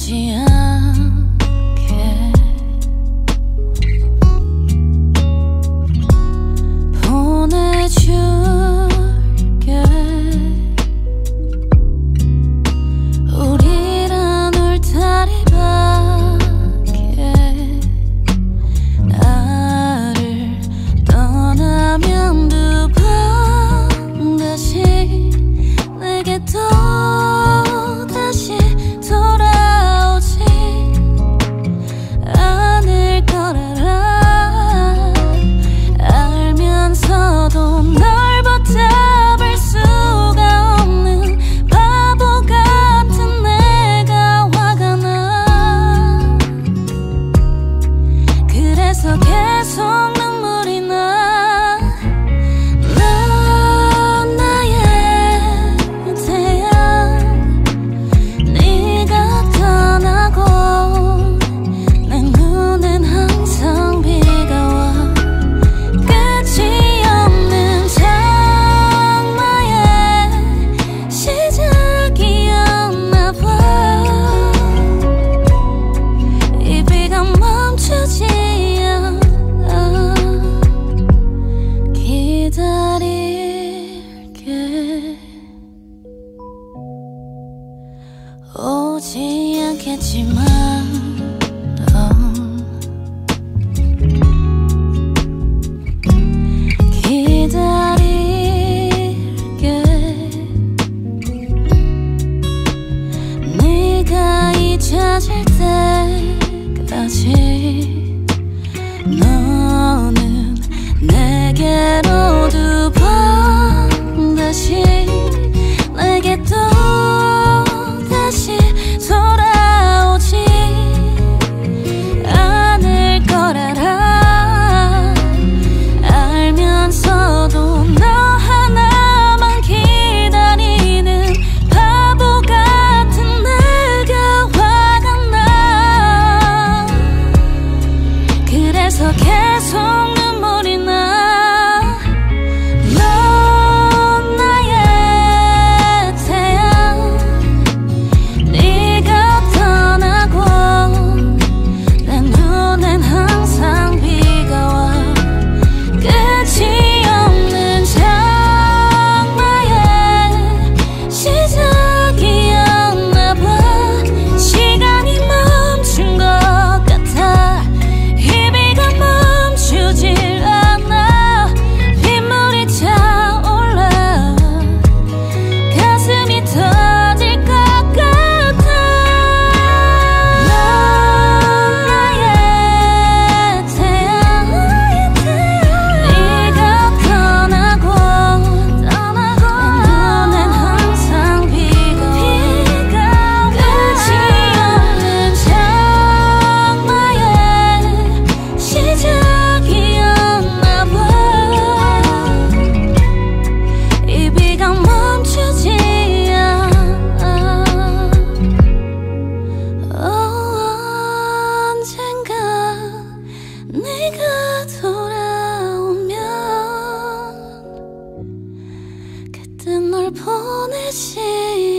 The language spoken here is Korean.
记忆 오지 않겠지만 어. 기다릴게. 네가 잊혀질 때까지 너는 내게로 두 번 다시 心。